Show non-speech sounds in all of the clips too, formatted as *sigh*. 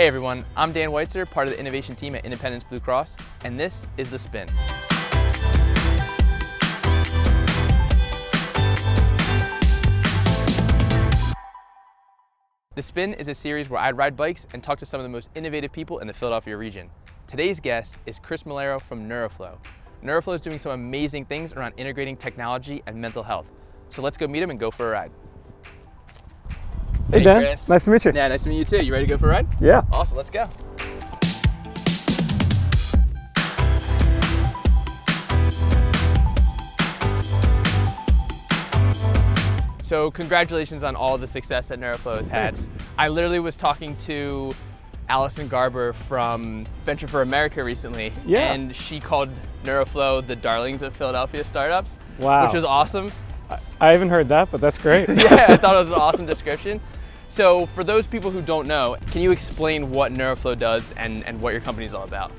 Hey everyone, I'm Dan Whitzer, part of the innovation team at Independence Blue Cross, and this is The Spin. The Spin is a series where I ride bikes and talk to some of the most innovative people in the Philadelphia region. Today's guest is Chris Molaro from NeuroFlow. NeuroFlow is doing some amazing things around integrating technology and mental health. So let's go meet him and go for a ride. Hey, Hey, Dan, Chris. nice to meet you. Yeah, nice to meet you too. You ready to go for a ride? Yeah. Awesome, let's go. So congratulations on all the success that NeuroFlow has had. Thanks. I literally was talking to Allison Garber from Venture for America recently, Yeah. and she called NeuroFlow the darlings of Philadelphia startups, Wow. which was awesome. I haven't heard that, but that's great. *laughs* yeah, I thought it *laughs* was an awesome description. So for those people who don't know, can you explain what NeuroFlow does and, and what your company is all about?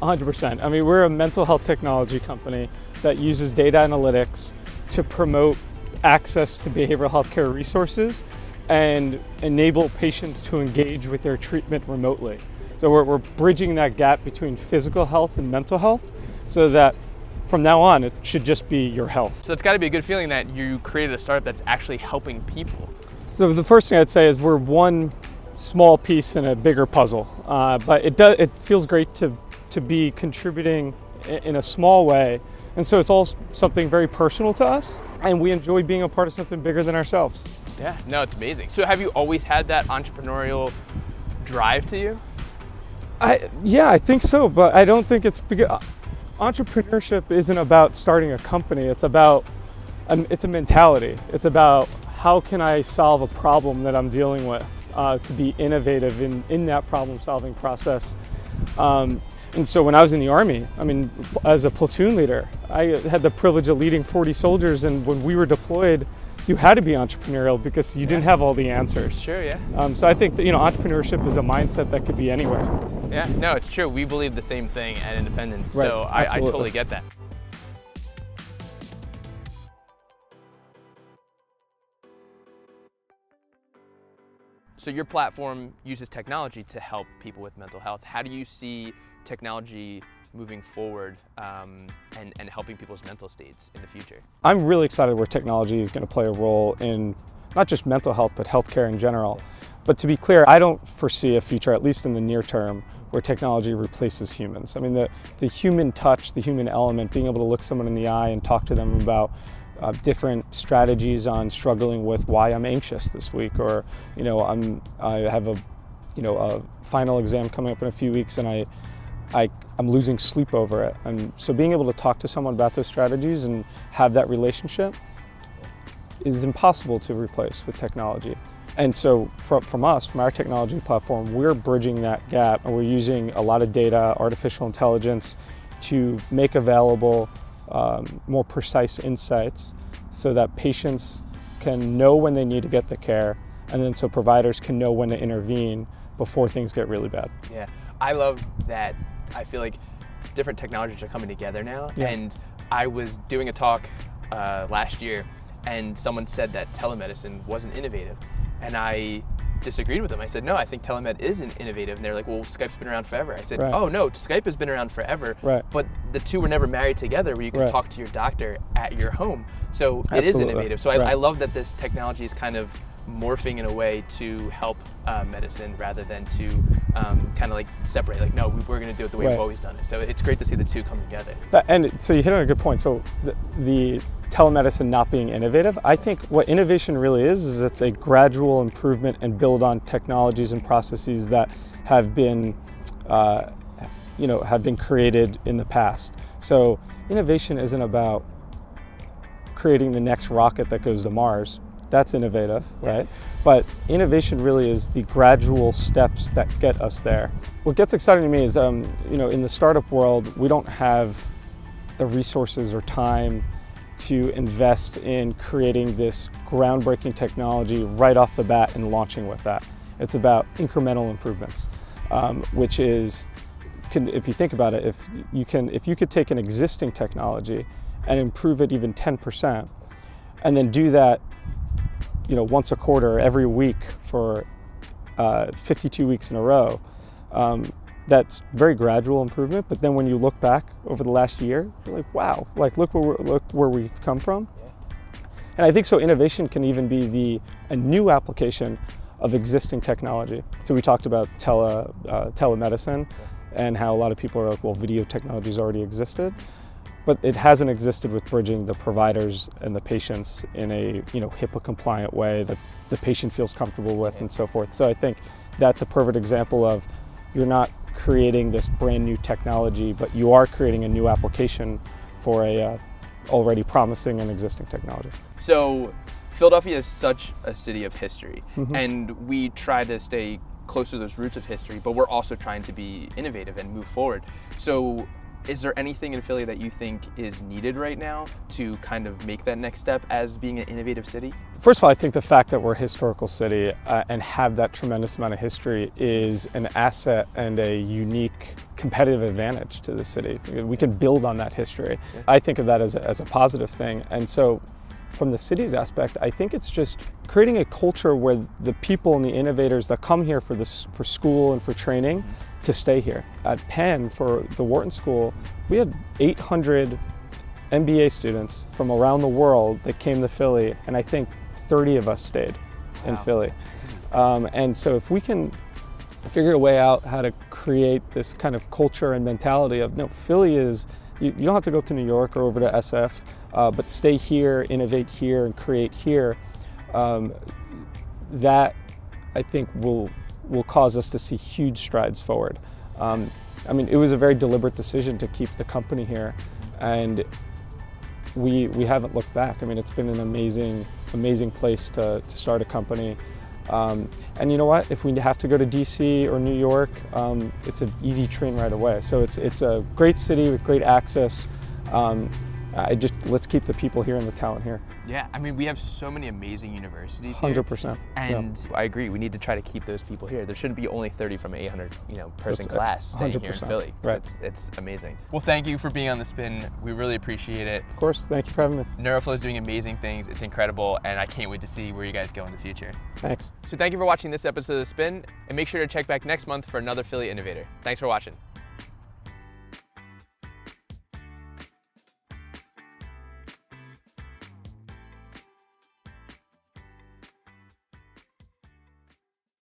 100%. I mean, we're a mental health technology company that uses data analytics to promote access to behavioral health care resources and enable patients to engage with their treatment remotely. So we're, we're bridging that gap between physical health and mental health so that from now on it should just be your health. So it's got to be a good feeling that you created a startup that's actually helping people. So the first thing I'd say is we're one small piece in a bigger puzzle, uh, but it does it feels great to to be contributing in a small way, and so it's all something very personal to us, and we enjoy being a part of something bigger than ourselves. Yeah, no, it's amazing. So have you always had that entrepreneurial drive to you? I yeah, I think so, but I don't think it's because entrepreneurship isn't about starting a company. It's about um, it's a mentality. It's about how can I solve a problem that I'm dealing with uh, to be innovative in in that problem solving process. Um, and so when I was in the army, I mean, as a platoon leader, I had the privilege of leading 40 soldiers, and when we were deployed, you had to be entrepreneurial because you didn't have all the answers. Sure, yeah. Um, so I think that you know entrepreneurship is a mindset that could be anywhere. Yeah, no, it's true. We believe the same thing at Independence, Right, so I, I totally get that. So your platform uses technology to help people with mental health. How do you see technology moving forward um, and, and helping people's mental states in the future? I'm really excited where technology is going to play a role in not just mental health, but healthcare in general. But to be clear, I don't foresee a future, at least in the near term, where technology replaces humans. I mean, the, the human touch, the human element, being able to look someone in the eye and talk to them about uh, different strategies on struggling with why I'm anxious this week, or you know, I'm I have a you know a final exam coming up in a few weeks, and I I, I'm losing sleep over it. And so being able to talk to someone about those strategies and have that relationship is impossible to replace with technology. And so from, from us, from our technology platform, we're bridging that gap and we're using a lot of data, artificial intelligence to make available um, more precise insights so that patients can know when they need to get the care and then so providers can know when to intervene before things get really bad. Yeah, I love that. I feel like different technologies are coming together now. Yeah. And I was doing a talk uh, last year, and someone said that telemedicine wasn't innovative, and I disagreed with them. I said, no, I think telemed is innovative. And they're like, well, Skype's been around forever. I said, Right. oh no, Skype has been around forever. Right. But the two were never married together, where you can Right. talk to your doctor at your home. So it is Absolutely. innovative. So I. I love that this technology is kind of morphing in a way to help uh, medicine rather than to um, kind of like separate. Like, no, we, we're going to do it the way we've always done it. So it's great to see the two come together. And so you hit on a good point. So the, the telemedicine not being innovative, I think what innovation really is is it's a gradual improvement and build on technologies and processes that have been, uh, you know, have been created in the past. So innovation isn't about creating the next rocket that goes to Mars. That's innovative, right? But innovation really is the gradual steps that get us there. What gets exciting to me is, um, you know, in the startup world, we don't have the resources or time to invest in creating this groundbreaking technology right off the bat and launching with that. It's about incremental improvements, um, which is, can, if you think about it, if you can, if you could take an existing technology and improve it even 10%, and then do that, you know, once a quarter, every week for uh, 52 weeks in a row. Um, that's very gradual improvement, but then when you look back over the last year, you're like, wow, like look where, look where we've come from. And I think so innovation can even be the a new application of existing technology. So we talked about tele, uh, telemedicine and how a lot of people are like, well, video technologies already existed, but it hasn't existed with bridging the providers and the patients in a you know HIPAA compliant way that the patient feels comfortable with and so forth. So I think that's a perfect example of you're not creating this brand new technology, but you are creating a new application for a uh, already promising and existing technology. So Philadelphia is such a city of history, mm-hmm. and we try to stay close to those roots of history, but we're also trying to be innovative and move forward. So is there anything in Philly that you think is needed right now to kind of make that next step as being an innovative city? First of all, I think the fact that we're a historical city uh, and have that tremendous amount of history is an asset and a unique competitive advantage to the city. We can build on that history. Yeah. I think of that as a, as a positive thing. And so from the city's aspect, I think it's just creating a culture where the people and the innovators that come here for this for school and for training mm-hmm to stay here. At Penn, for the Wharton School, we had 800 MBA students from around the world that came to Philly, and I think 30 of us stayed wow. in Philly. Um, and so if we can figure a way out how to create this kind of culture and mentality of, no, Philly is, you, you don't have to go to New York or over to SF, uh, but stay here, innovate here, and create here. Um, that I think will will cause us to see huge strides forward. Um, I mean, it was a very deliberate decision to keep the company here, and we we haven't looked back. I mean, it's been an amazing amazing place to, to start a company. Um, and you know what? If we have to go to DC or New York, um, it's an easy train right away. So it's it's a great city with great access. Um, Uh, I just let's keep the people here and the talent here. Yeah, I mean we have so many amazing universities. Hundred percent. And yeah. I agree. We need to try to keep those people here. There shouldn't be only 30 from an 800 you know person That's class staying 100%. here in Philly. Right. It's, it's amazing. Well, thank you for being on the spin. We really appreciate it. Of course. Thank you for having me. Neuroflow is doing amazing things. It's incredible, and I can't wait to see where you guys go in the future. Thanks. So thank you for watching this episode of the Spin, and make sure to check back next month for another Philly innovator. Thanks for watching.